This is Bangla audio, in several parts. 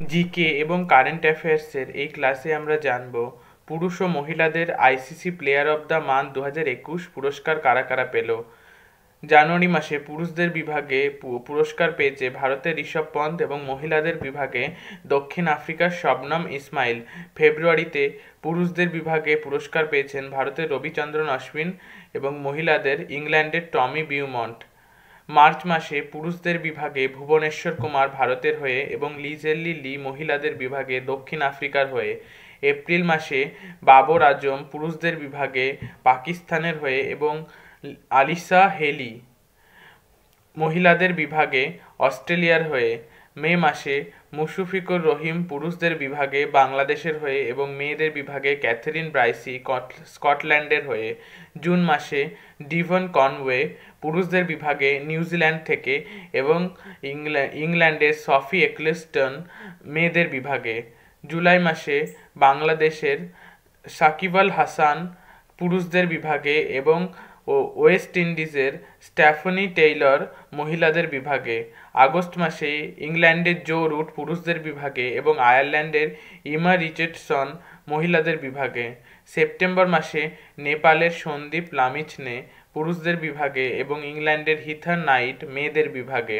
জিকে এবং কারেন্ট অ্যাফেয়ার্সের এই ক্লাসে আমরা জানব, পুরুষ ও মহিলাদের ICC player of the month দু হাজার একুশ পুরস্কার কারা কারা পেল? জানুয়ারি মাসে পুরুষদের বিভাগে পুরস্কার পেয়েছে ভারতের ঋষভ পন্থ এবং মহিলাদের বিভাগে দক্ষিণ আফ্রিকার শবনম ইসমাইল। ফেব্রুয়ারিতে পুরুষদের বিভাগে পুরস্কার পেয়েছেন ভারতের রবিচন্দ্রন অশ্বিন এবং মহিলাদের ইংল্যান্ডের টমি বিউমন্ট। মার্চ মাসে পুরুষদের বিভাগে ভুবনেশ্বর কুমার ভারতের হয়ে এবং লিজেল্লি লি মহিলাদের বিভাগে দক্ষিণ আফ্রিকার হয়ে। এপ্রিল মাসে বাবর আজম পুরুষদের বিভাগে পাকিস্তানের হয়ে এবং আলিসা হেলি মহিলাদের বিভাগে অস্ট্রেলিয়ার হয়ে। মে মাসে মুশফিকুর রহিম পুরুষদের বিভাগে বাংলাদেশের হয়ে এবং মেয়েদের বিভাগে ক্যাথরিন ব্রাইসি স্কটল্যান্ডের হয়ে জুন মাসে ডিভন কনওয়ে পুরুষদের বিভাগে নিউজিল্যান্ড থেকে এবং ইংল্যান্ডের সফি এক্লেস্টন মেয়েদের বিভাগে। জুলাই মাসে বাংলাদেশের সাকিব আল হাসান পুরুষদের বিভাগে এবং ও ওয়েস্ট ইন্ডিজের স্ট্যাফনি টেইলর মহিলাদের বিভাগে। আগস্ট মাসে ইংল্যান্ডের জো রুট পুরুষদের বিভাগে এবং আয়ারল্যান্ডের ইমা রিচার্ডসন মহিলাদের বিভাগে। সেপ্টেম্বর মাসে নেপালের সন্দীপ লামিচনে পুরুষদের বিভাগে এবং ইংল্যান্ডের হিথার নাইট মেয়েদের বিভাগে।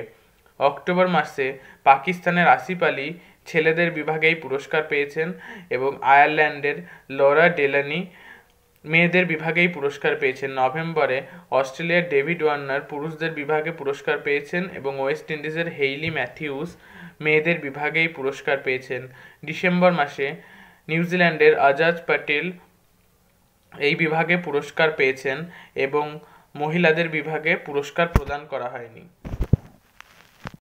অক্টোবর মাসে পাকিস্তানের আসিফ আলী ছেলেদের বিভাগেই পুরস্কার পেয়েছেন এবং আয়ারল্যান্ডের লরা ডেলানি মেয়েদের বিভাগেই পুরস্কার পেয়েছেন। নভেম্বরে অস্ট্রেলিয়ার ডেভিড ওয়ার্নার পুরুষদের বিভাগে পুরস্কার পেয়েছেন এবং ওয়েস্ট ইন্ডিজের হেইলি ম্যাথিউস মেয়েদের বিভাগেই পুরস্কার পেয়েছেন। ডিসেম্বর মাসে নিউজিল্যান্ডের আজাজ প্যাটেল এই বিভাগে পুরস্কার পেয়েছেন এবং মহিলাদের বিভাগে পুরস্কার প্রদান করা হয়নি।